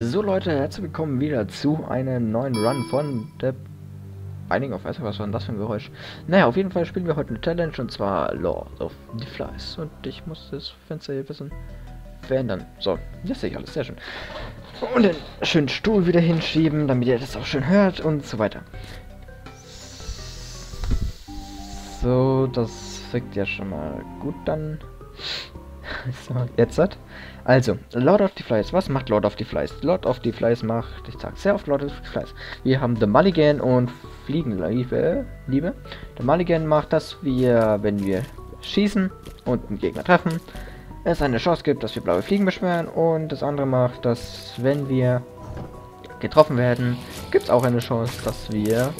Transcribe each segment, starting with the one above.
So Leute, herzlich willkommen wieder zu einem neuen Run von der Binding of Isaac. Was war denn das für ein Geräusch? Naja, auf jeden Fall spielen wir heute eine Challenge und zwar Lord of the Flies. Und ich muss das Fenster hier ein bisschen verändern. So, jetzt sehe ich alles, sehr schön. Und den schönen Stuhl wieder hinschieben, damit ihr das auch schön hört und so weiter. So, das fängt ja schon mal gut dann. so, jetzt hat. Also, Lord of the Flies. Was macht Lord of the Flies? Lord of the Flies macht, ich sag sehr oft Lord of the Flies. Wir haben The Mulligan und Fliegenliebe. Liebe. The Mulligan macht, dass wir, wenn wir schießen und einen Gegner treffen, es eine Chance gibt, dass wir blaue Fliegen beschwören. Und das andere macht, dass wenn wir getroffen werden, gibt es auch eine Chance, dass wir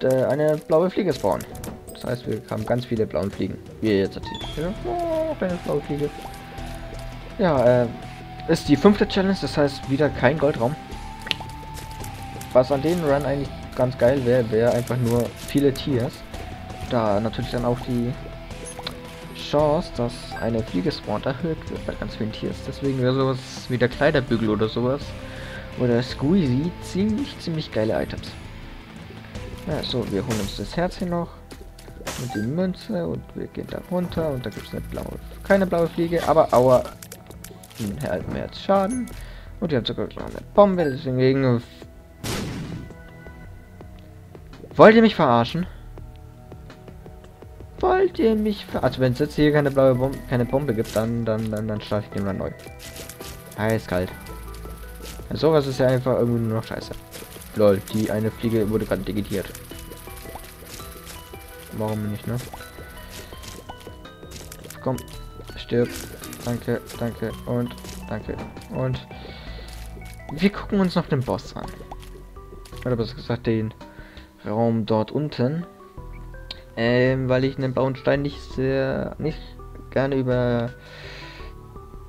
äh, eine blaue Fliege spawnen. Das heißt, wir haben ganz viele blaue Fliegen. Wie jetzt erzählt. Eine blaue Fliege. Ja, äh, ist die fünfte Challenge, das heißt wieder kein Goldraum. Was an den Run eigentlich ganz geil wäre, wäre einfach nur viele Tiers. Da natürlich dann auch die Chance, dass eine Fliege spawnt erhöht wird bei ganz vielen Tiers. Deswegen wäre sowas wie der Kleiderbügel oder sowas. Oder Squeezy ziemlich, ziemlich geile Items. Ja, so, wir holen uns das Herz hier noch. Und die Münze und wir gehen da runter und da gibt es eine blaue, keine blaue Fliege, aber aua, halten wir jetzt Schaden. Und die haben sogar eine Bombe, deswegen... Wollt ihr mich verarschen? Wollt ihr mich verarschen? Also wenn es jetzt hier keine blaue Bombe, keine Bombe gibt, dann, dann, dann, dann starte ich den mal neu. Eiskalt. Sowas ist ja einfach irgendwie nur noch scheiße. Lol, die eine Fliege wurde gerade digitiert. Warum nicht, ne? Komm, stirb. Danke, danke und danke. Und wir gucken uns noch den Boss an. Oder besser gesagt den Raum dort unten. Ähm, weil ich einen blauen Stein nicht sehr, nicht gerne über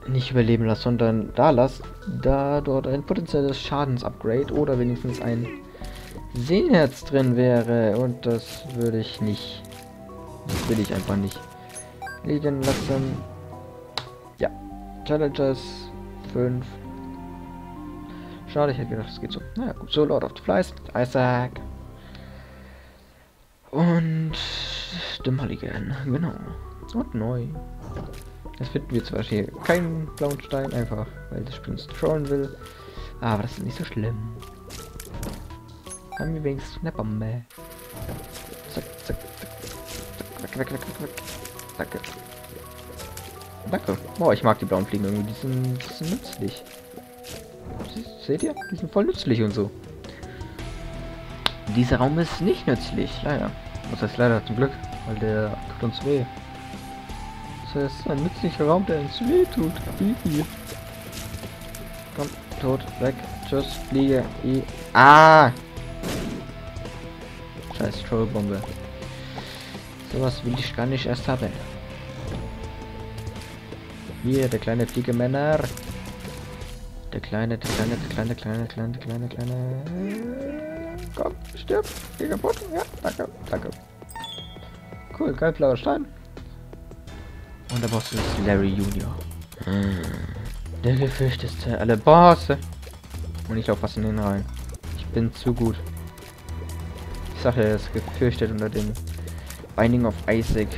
nicht überleben lasse, sondern da lasse, da dort ein potenzielles Schadensupgrade oder wenigstens ein Sehnerz drin wäre und das würde ich nicht, das will ich einfach nicht liegen lassen. Ja, Challenges 5. Schade, ich hätte gedacht, es geht so. Naja, gut, so Lord of the Flies, Isaac. Und The Mulligan, genau. Und neu. Das finden wir zwar hier keinen blauen Stein, einfach weil das Spiel uns trollen will. Aber das ist nicht so schlimm. Haben wir wenigstens eine Bombe. Zack, zack, zack. Weg, weg, weg, weg, weg. Danke. Danke. Boah, ich mag die blauen Fliegen irgendwie. Die sind, die sind nützlich. Seht ihr? Die sind voll nützlich und so. Dieser Raum ist nicht nützlich, leider. Was heißt leider zum Glück, weil der tut uns weh. Das heißt, ein nützlicher Raum, der uns weh tut. Wie Komm, tot, weg. Tschüss, fliege. I ah! Scheiß Trollbombe. Sowas will ich gar nicht erst haben. Hier, der kleine Fliegemänner. Der kleine, der kleine, der kleine, kleine, kleine, kleine, kleine. Komm, stirb. Geh kaputt. Ja, danke, danke. Cool, geil, blauer Stein. Und der Boss ist Larry Junior. Der gefürchteste alle Bosse. Und ich laufe fast in den rein. Ich bin zu gut. Er ist gefürchtet unter den Binding of Isaac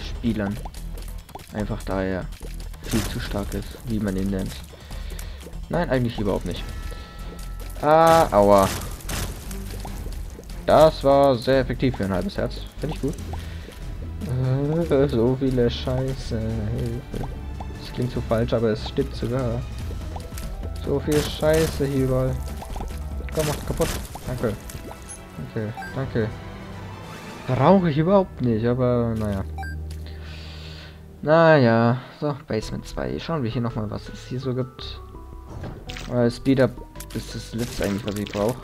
Spielern. Einfach da er viel zu stark ist, wie man ihn nennt. Nein, eigentlich überhaupt nicht. Ah, aua. Das war sehr effektiv für ein halbes Herz. Finde ich gut. Äh, so viele Scheiße. Hilfe. Das klingt so falsch, aber es stimmt sogar. So viel Scheiße hier überall. Komm, mach kaputt. Danke. Danke, danke. Brauche ich überhaupt nicht, aber naja. Naja, so, Basement 2. Schauen wir hier nochmal, was es hier so gibt. Äh, Speed-Up ist das letzte eigentlich, was ich brauche.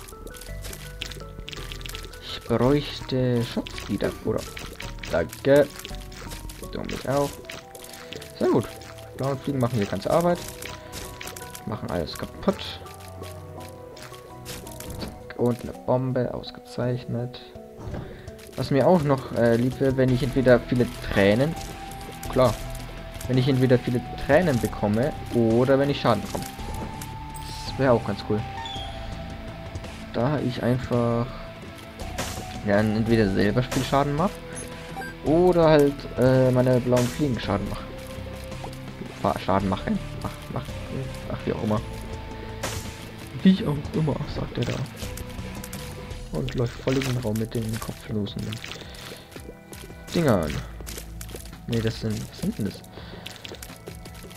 Ich bräuchte Shop Speed-Up, oder? Danke. Du mich auch. Sehr gut. Blaue Fliegen machen hier ganze Arbeit. Machen alles kaputt. Und eine Bombe, ausgezeichnet. Was mir auch noch äh, lieb wäre, wenn ich entweder viele Tränen... Klar. Wenn ich entweder viele Tränen bekomme oder wenn ich Schaden bekomme. Wäre auch ganz cool. Da ich einfach ja, entweder selber Spielschaden mache oder halt äh, meine blauen Fliegen Schaden mache. Schaden machen. Mach, mach, ach, wie auch immer. Wie auch immer, sagt er da. Und läuft voll in den Raum mit den kopflosen Dingern. Ne, das sind. Was sind denn das?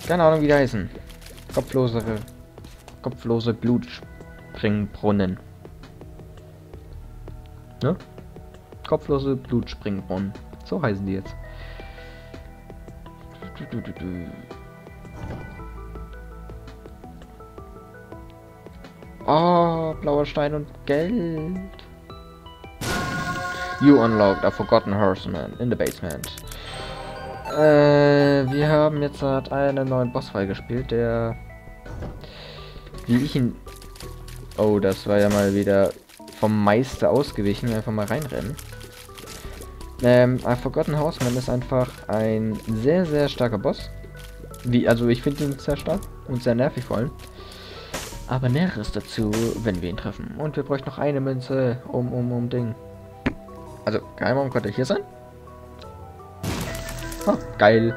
Keine Ahnung, wie die heißen. Kopflosere. Kopflose Blutspringbrunnen. Ne? Kopflose Blutspringbrunnen. So heißen die jetzt. Du, du, du, oh, blauer Stein und Geld. You unlocked a forgotten horseman in the basement. Äh, wir haben jetzt halt einen neuen Boss freigespielt, der... Wie ich ihn... Oh, das war ja mal wieder vom Meister ausgewichen. Einfach mal reinrennen. Ähm, A Forgotten Horseman ist einfach ein sehr, sehr starker Boss. Wie, also ich finde ihn sehr stark und sehr nervig vor allem. Aber Näheres dazu, wenn wir ihn treffen. Und wir bräuchten noch eine Münze um, um, um Ding. Also, Geheimraum könnte hier sein. Oh, geil.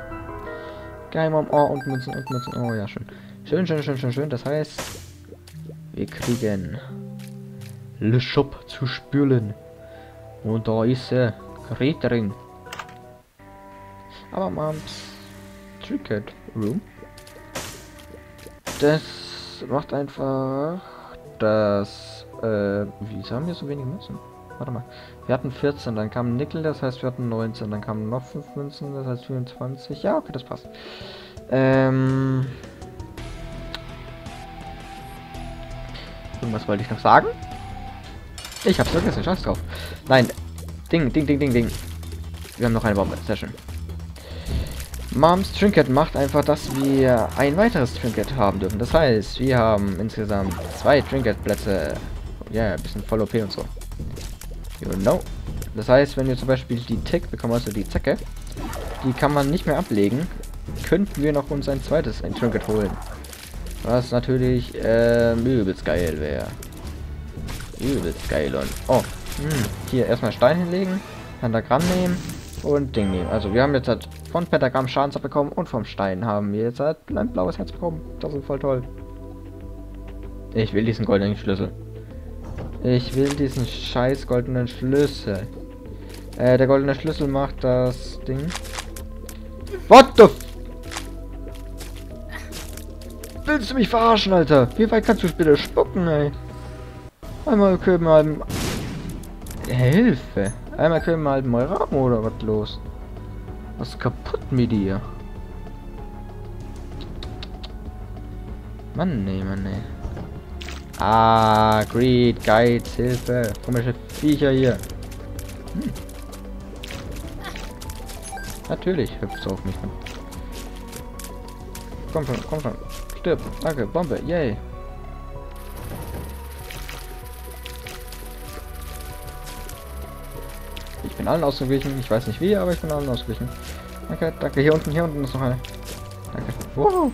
Geheimraum, oh, und Münzen, und Münzen. Oh, ja, schön. Schön, schön, schön, schön, schön. Das heißt, wir kriegen Le Shop zu spülen. Und da ist er. Retering. Aber Moms Trinket Room. Das macht einfach das. Äh, wie haben wir so wenige Münzen? Warte mal. Wir hatten 14, dann kam Nickel, das heißt wir hatten 19, dann kamen noch 5 Münzen, das heißt 24. Ja, okay, das passt. Ähm. Irgendwas wollte ich noch sagen? Ich hab's vergessen, scheiß drauf. Nein. Ding, ding, ding, ding, ding. Wir haben noch eine Bombe, sehr schön. Moms Trinket macht einfach, dass wir ein weiteres Trinket haben dürfen. Das heißt, wir haben insgesamt zwei Trinket-Plätze. Ja, yeah, ein bisschen voll OP und so. Know. Das heißt, wenn wir zum Beispiel die Tick bekommen, also die Zecke, die kann man nicht mehr ablegen, könnten wir noch uns ein zweites ein Trinket holen. Was natürlich äh, übelst geil wäre. Übelst geil und... Oh, hm, hier erstmal Stein hinlegen, Pentagramm nehmen und Ding nehmen. Also wir haben jetzt halt von Pentagramm Schaden bekommen und vom Stein haben wir jetzt halt ein blaues Herz bekommen. Das ist voll toll. Ich will diesen goldenen Schlüssel. Ich will diesen scheiß goldenen Schlüssel. Äh, der goldene Schlüssel macht das Ding. What the Willst du mich verarschen, Alter? Wie weit kannst du bitte spucken, ey? Einmal können halben... Hilfe! Einmal können halben Euraben oder was los? Was ist kaputt mit dir? Mann, nee, Mann, nee. Ah, Greed, Geiz, Hilfe. Komische Viecher hier. Hm. Natürlich hüpft auf mich. Komm schon, komm schon. Stirb. Danke, Bombe. Yay. Ich bin allen ausgewichen. Ich weiß nicht wie, aber ich bin allen ausgewichen. Danke, danke. Hier unten, hier unten ist noch eine. Danke. Wow.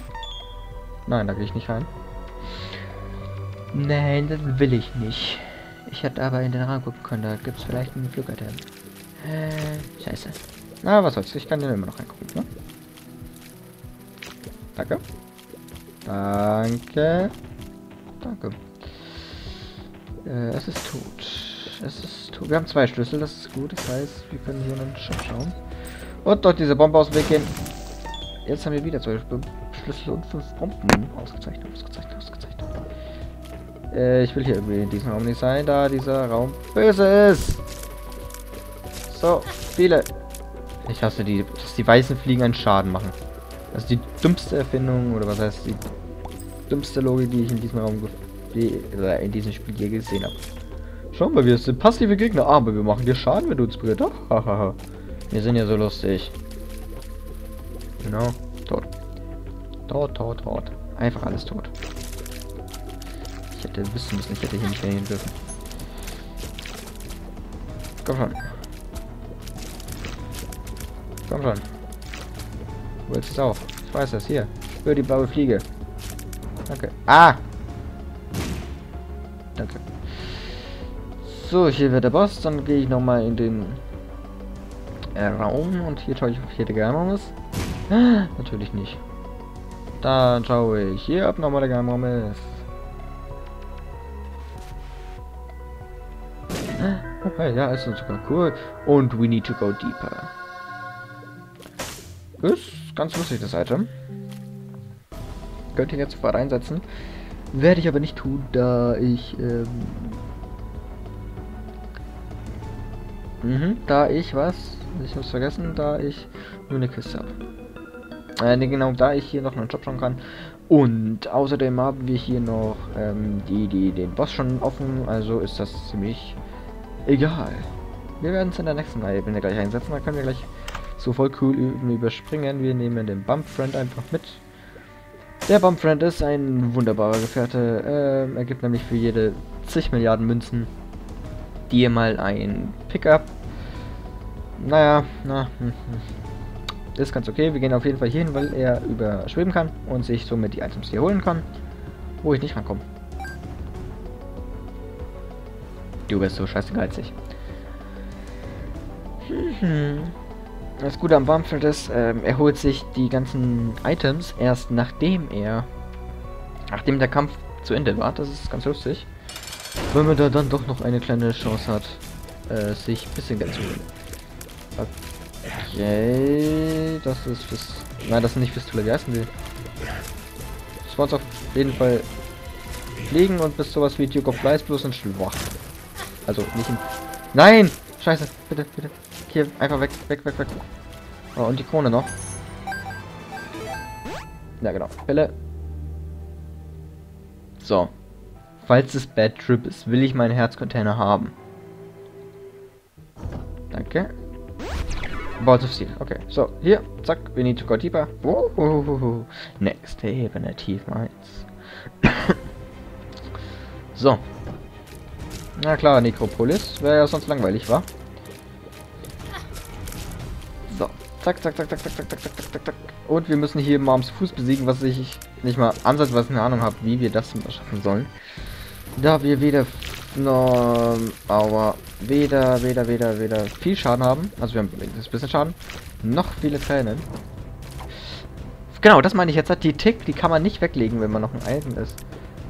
Nein, da gehe ich nicht rein. Nein, das will ich nicht. Ich hätte aber in den Raum gucken können, da gibt es vielleicht einen Flugitem. Äh, scheiße. Na, was soll's, ich kann ja immer noch reingucken, ne? Danke. Danke. Danke. Äh, es ist tot. Es ist tot. Wir haben zwei Schlüssel, das ist gut. Das heißt, wir können hier in den Shop schauen. Und dort diese Bombe aus dem Weg gehen. Jetzt haben wir wieder zwei Schlüssel und fünf Bomben. Ausgezeichnet, ausgezeichnet, ausgezeichnet. Äh, ich will hier irgendwie in diesem Raum nicht sein, da dieser Raum böse ist. So, viele. Ich hasse die, dass die weißen Fliegen einen Schaden machen. Das ist die dümmste Erfindung, oder was heißt die dümmste Logik, die ich in diesem Raum äh, in diesem Spiel je gesehen habe. Schauen wir, wir sind passive Gegner, aber wir machen dir Schaden, wenn du uns berührst. Hahaha. wir sind ja so lustig. Genau, tot. Tot, tot, tot. Einfach alles tot. Hätte wissen müssen, ich hätte hier nicht mehr dürfen. Komm schon. Komm schon. Wo ist es auch? Ich weiß das. Hier. Spür die blaue Fliege. Danke. Ah! danke. So, hier wird der Boss. Dann gehe ich nochmal in den äh, Raum und hier schaue ich, ob hier der Geheimraum ist. Natürlich nicht. Dann schaue ich hier, ob nochmal der Geheimraum ist. Okay, ja, ist sogar cool. Und we need to go deeper. Ist ganz lustig, das Item. Könnte ich jetzt sofort einsetzen. Werde ich aber nicht tun, da ich, ähm mhm, da ich was? Ich hab's vergessen, da ich nur eine Kiste habe. Äh, ne, genau, da ich hier noch einen Job schauen kann. Und außerdem haben wir hier noch ähm, die, die, den Boss schon offen, also ist das ziemlich egal. Wir werden es in der nächsten Ebene gleich einsetzen, da können wir gleich so voll cool überspringen. Wir nehmen den Bump Friend einfach mit. Der Bump Friend ist ein wunderbarer Gefährte. Ähm, er gibt nämlich für jede zig Milliarden Münzen dir mal ein Pickup. Naja, na, hm, hm. ist ganz okay. Wir gehen auf jeden Fall hier hin, weil er überschweben kann und sich somit die Items hier holen kann, wo ich nicht rankomme. Du bist so scheiße geizig. Hm. Das Gute am Bumfeld ist, ähm, er holt sich die ganzen Items erst nachdem er, nachdem der Kampf zu Ende war. Das ist ganz lustig. Wenn man da dann doch noch eine kleine Chance hat, äh, sich ein bisschen Geld zu holen. Okay, das ist fürs... Nein, das ist nicht fürs Tolle, wie heißen die? Das auf jeden Fall fliegen und bis sowas wie Duke of Flies bloß ein Schwach. Also nicht in... Nein! Scheiße, bitte, bitte. Hier, einfach weg, weg, weg, weg. Oh, und die Krone noch. Ja, genau. Pille. So. Falls es Bad Trip ist, will ich meinen Herzcontainer haben. Danke. Balls of Steel. Okay, so, hier, zack, we need to go deeper. Whoa, next Ebene, tief meins. so. Na klar, Necropolis, wäre ja sonst langweilig, war. Zack, zack, zack, zack, zack, zack, zack, zack, zack, zack. Und wir müssen hier Moms Fuß besiegen, was ich nicht mal ansatzweise eine Ahnung habe, wie wir das schaffen sollen. Da wir weder no, aber weder, weder, weder, weder viel Schaden haben. Also wir haben ein bisschen Schaden. Noch viele Tränen. Genau, das meine ich jetzt. Die Tick, die kann man nicht weglegen, wenn man noch ein Item, ist,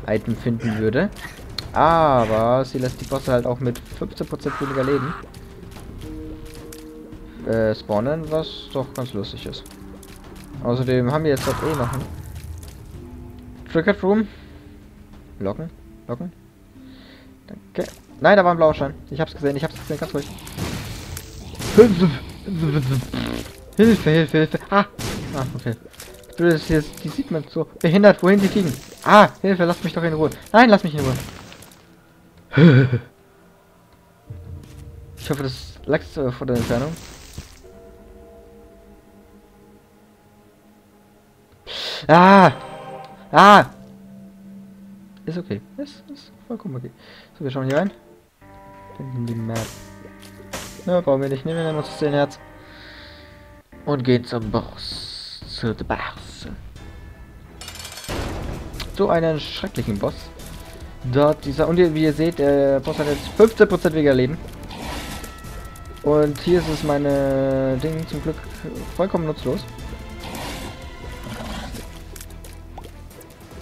Item finden würde. Aber sie lässt die Bosse halt auch mit 15% weniger Leben äh, spawnen, was doch ganz lustig ist. Außerdem haben wir jetzt halt eh noch ein Cricket Room. Locken, locken. Danke. Nein, da war ein blauer Schein. Ich hab's gesehen, ich hab's gesehen, ganz ruhig. Hilfe, Hilfe, Hilfe. Ah! Ah, okay. Das hier, die sieht man so behindert, wohin sie fliegen. Ah, Hilfe, lass mich doch in Ruhe. Nein, lass mich in Ruhe. Ich hoffe, das lagst äh, vor der Entfernung. Ah! Ah! Ist okay. Ist, ist vollkommen okay. So, wir schauen hier rein. Finden die Map. Ja, brauchen wir nicht. Nehmen wir uns 10 Herz. Und gehen zum Boss. Zu der Boss. So einen schrecklichen Boss. Dort dieser. Und wie ihr seht, der Boss hat jetzt 15% weniger Leben. Und hier ist es meine Ding zum Glück vollkommen nutzlos.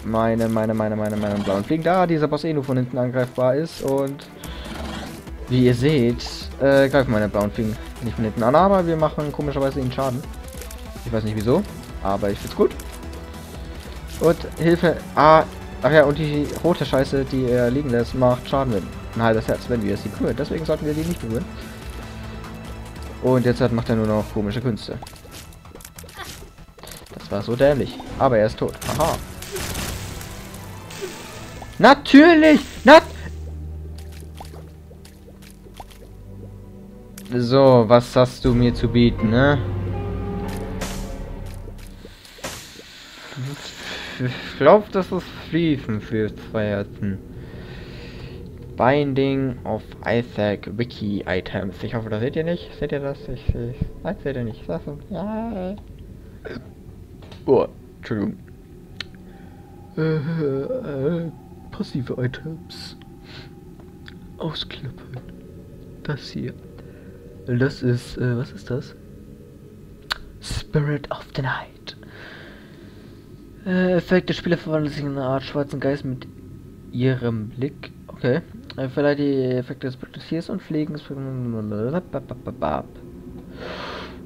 meine, meine, meine, meine, meine blauen Fliegen. Da dieser Boss eh nur von hinten angreifbar ist und wie ihr seht, äh, greifen meine blauen Fliegen nicht von hinten an, aber wir machen komischerweise ihnen Schaden. Ich weiß nicht wieso, aber ich find's gut. Und Hilfe, ah, ach ja, und die rote Scheiße, die er liegen lässt, macht Schaden mit ein halbes Herz, wenn wir sie berühren. Deswegen sollten wir die nicht berühren. Und jetzt macht er nur noch komische Künste. Das war so dämlich. Aber er ist tot. Aha. Natürlich! Nat so, was hast du mir zu bieten, ne? Ich glaube, das ist Fließen für zwei Herzen. Binding of Isaac Wiki Items. Ich hoffe, das seht ihr nicht. Seht ihr das? Ich, ich nein, seht ihr nicht. Das ist, ja. Oh, Entschuldigung. Äh, äh, passive Items. ausklappern. Das hier. Das ist, äh, was ist das? Spirit of the Night. Äh, Effekt, der Spieler verwandelt sich in eine Art schwarzen Geist mit ihrem Blick. Okay. Äh, verleiht die Effekte des Tiers und Fliegen.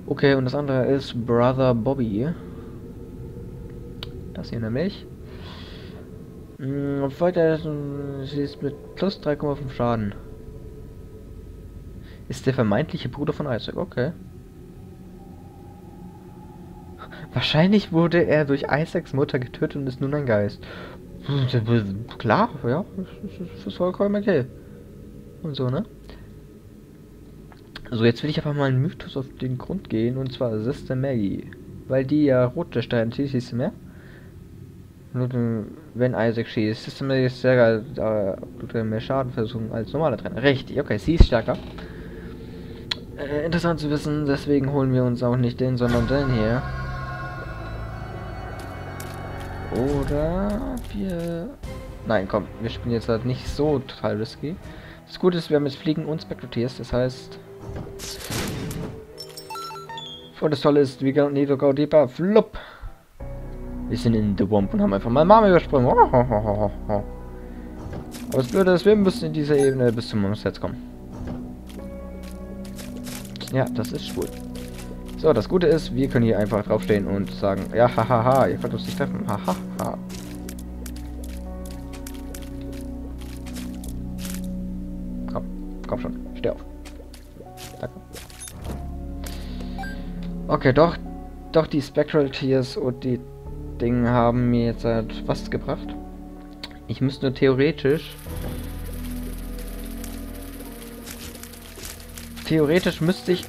Okay, und das andere ist Brother Bobby. Das hier nämlich. Weiter, sie ist mit plus 3,5 Schaden. Ist der vermeintliche Bruder von Isaac, okay. Wahrscheinlich wurde er durch Isaacs Mutter getötet und ist nun ein Geist. Klar, ja, das ist vollkommen okay. Und so, ne? So, jetzt will ich aber mal einen Mythos auf den Grund gehen, und zwar Sister Maggie. Weil die ja rote Steine schießt, siehst du mehr? Wenn Isaac schießt, Sister Maggie ist stärker, äh, mehr Schaden versuchen als normale Trainer. Richtig, okay, sie ist stärker. Äh, interessant zu wissen, deswegen holen wir uns auch nicht den, sondern den hier. Oder wir... Nein, komm, wir spielen jetzt halt nicht so total risky. Das Gute ist, wir haben jetzt Fliegen und Spectrators, das heißt... Und das Tolle ist, need to go deeper. Flupp! Wir sind in The Womp und haben einfach mal Mama übersprungen. Aber das Blöde ist, wir müssen in dieser Ebene bis zum Monster kommen. Ja, das ist schwul. So, das Gute ist, wir können hier einfach draufstehen und sagen, ja, hahaha, ihr könnt uns nicht treffen, hahaha. Komm, komm schon, steh auf. Danke. Okay, doch, doch die Spectral Tears und die Dinge haben mir jetzt halt was gebracht. Ich müsste nur theoretisch Theoretisch müsste ich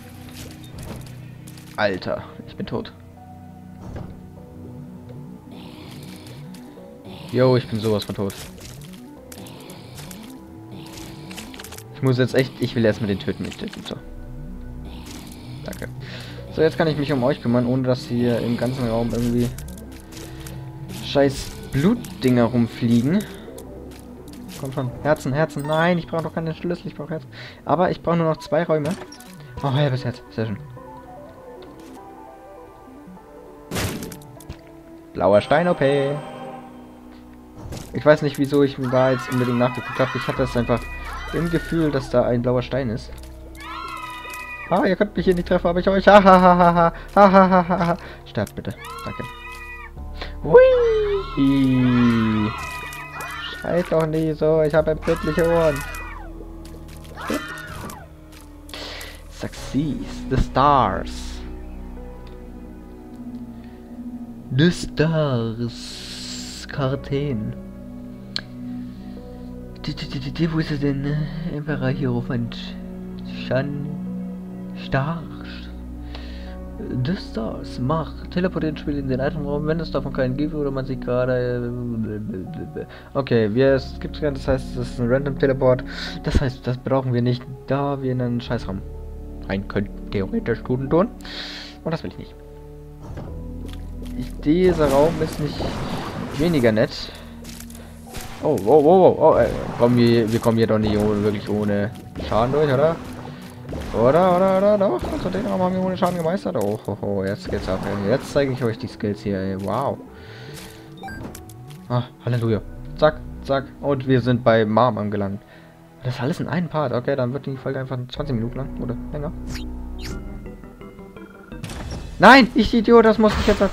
Alter, ich bin tot. Jo, ich bin sowas von tot. Ich muss jetzt echt, ich will erstmal den töten, nicht töten. So. Danke. So, jetzt kann ich mich um euch kümmern, ohne dass hier im ganzen Raum irgendwie scheiß Blutdinger rumfliegen. Komm schon. Herzen, Herzen. Nein, ich brauche doch keine Schlüssel, ich brauche Herzen. Aber ich brauche nur noch zwei Räume. Oh, halbes Herz. Sehr schön. Blauer Stein okay. Ich weiß nicht, wieso ich mir da jetzt unbedingt nachgeguckt habe. Ich hatte das einfach im Gefühl, dass da ein blauer Stein ist. Ah, ihr könnt mich hier nicht treffen, aber ich euch. Ha ha ha ha ha ha ha ha. Sterbt bitte. Danke. Hui. Scheiß doch nie so, ich habe empfindliche Ohren. Succeeds. The Stars. The Stars. Karten. Wo ist er denn? Emperor Hierophant. Shan. Stars. The Stars. Mach. Teleportieren Spiel in den Itemraum, wenn es davon keinen gibt oder man sich gerade. Okay, wir, es gibt keinen, das heißt, das ist ein Random Teleport. Das heißt, das brauchen wir nicht, da wir in einen Scheißraum rein können. Theoretisch tun tun. Und das will ich nicht dieser Raum ist nicht weniger nett. Oh, wow, wow, wow. Oh, ey, kommen wir, wir kommen hier doch nicht ohne, wirklich ohne Schaden durch, oder? Oder, oder, oder, doch. Also den Raum haben wir ohne Schaden gemeistert. Oh, oh, oh jetzt geht's ab. Jetzt zeige ich euch die Skills hier, ey. Wow. Ah, Halleluja. Zack, zack. Und wir sind bei Mom angelangt. Das alles in einem Part. Okay, dann wird die Folge einfach 20 Minuten lang oder länger. Nein, ich Idiot, das muss ich jetzt...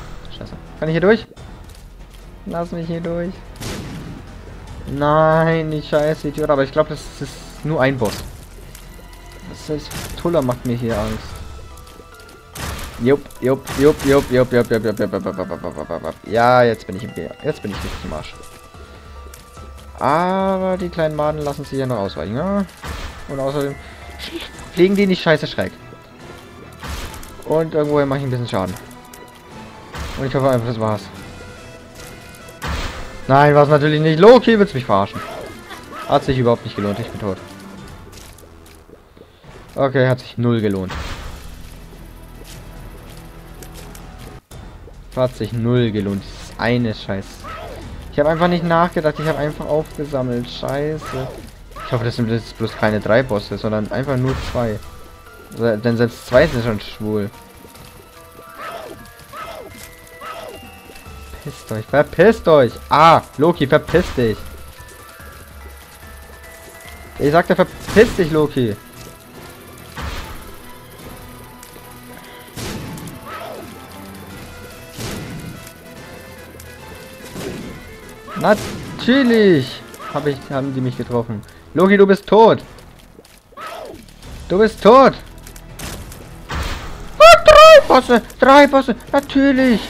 Kann ich hier durch? Lass mich hier durch. Nein, ich scheiße Idiot. Aber ich glaube, das ist nur ein Boss. Das heißt, Tuller macht mir hier Angst. Jupp, jupp, jupp, jupp, jupp, jupp, jupp, jupp, jupp, jupp, jupp, jupp, Ja, jetzt bin ich im Bär. Jetzt bin ich richtig im Arsch. Aber die kleinen Maden lassen sich ja noch ausweichen, ja? Und außerdem fliegen die nicht scheiße schräg. Und irgendwoher mache ich ein bisschen Schaden. Und ich hoffe einfach, das war's. Nein, war es natürlich nicht. Loki wird's mich verarschen. Hat sich überhaupt nicht gelohnt. Ich bin tot. Okay, hat sich null gelohnt. Hat sich null gelohnt. Eine Scheiß. Ich habe einfach nicht nachgedacht. Ich habe einfach aufgesammelt. Scheiße. Ich hoffe, das sind jetzt bloß keine drei Bosse, sondern einfach nur zwei. Denn selbst zwei sind schon schwul. Verpisst euch, verpisst euch! Ah, Loki, verpiss dich! Ich sagte, verpiss dich, Loki! Natürlich hab ich, haben die mich getroffen. Loki, du bist tot. Du bist tot. Ah, drei Bosse. Drei Bosse. Natürlich.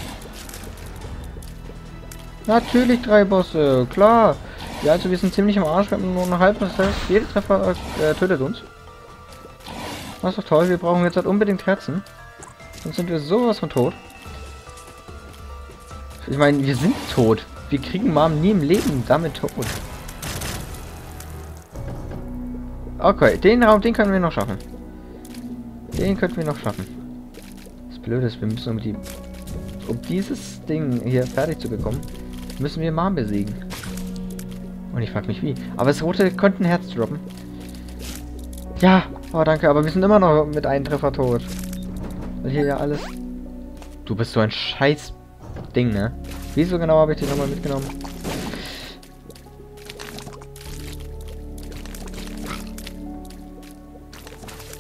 Natürlich drei Bosse. Klar. Ja, also wir sind ziemlich am Arsch. Wir haben nur eine halbe. Das heißt, jeder Treffer äh, tötet uns. Das ist doch toll. Wir brauchen jetzt halt unbedingt Herzen. Sonst sind wir sowas von tot. Ich meine, wir sind tot. Wir kriegen Mom nie im Leben damit tot. Okay, den Raum, den können wir noch schaffen. Den könnten wir noch schaffen. Das Blöde ist, wir müssen um die... Um dieses Ding hier fertig zu bekommen, müssen wir Mom besiegen. Und ich frage mich wie. Aber das Rote könnte ein Herz droppen. Ja, oh danke, aber wir sind immer noch mit einem Treffer tot. Weil hier ja alles... Du bist so ein scheiß Ding, ne? Wieso genau habe ich die nochmal mitgenommen?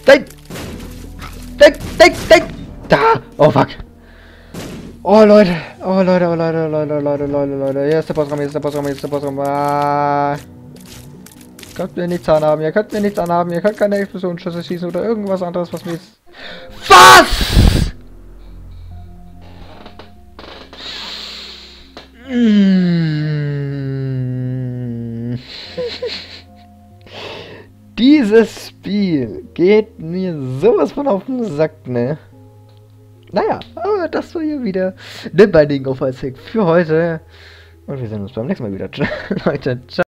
Denk! Denk, denk, denk! Da! Oh fuck! Oh Leute! Oh Leute, oh Leute, Leute, Leute, Leute, Leute. Hier ist der Bossraum, hier ist der Bossraum, hier ist der Bossraum. Ah. Könnt mir nichts anhaben, ihr könnt mir nichts anhaben, ihr könnt keine Explosionsschüsse schießen oder irgendwas anderes, was mir jetzt... Was? Mm. Dieses Spiel geht mir sowas von auf den Sack, ne? Naja, aber das war hier wieder der Binding of Isaac für heute. Und wir sehen uns beim nächsten Mal wieder. Leute, ciao.